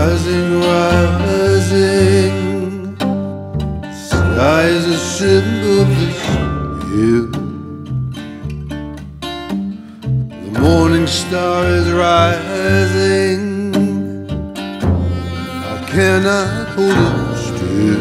Rising, rising. Sky is a symbol for you. The morning star is rising. I cannot hold it still?